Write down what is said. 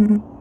Mm-hmm.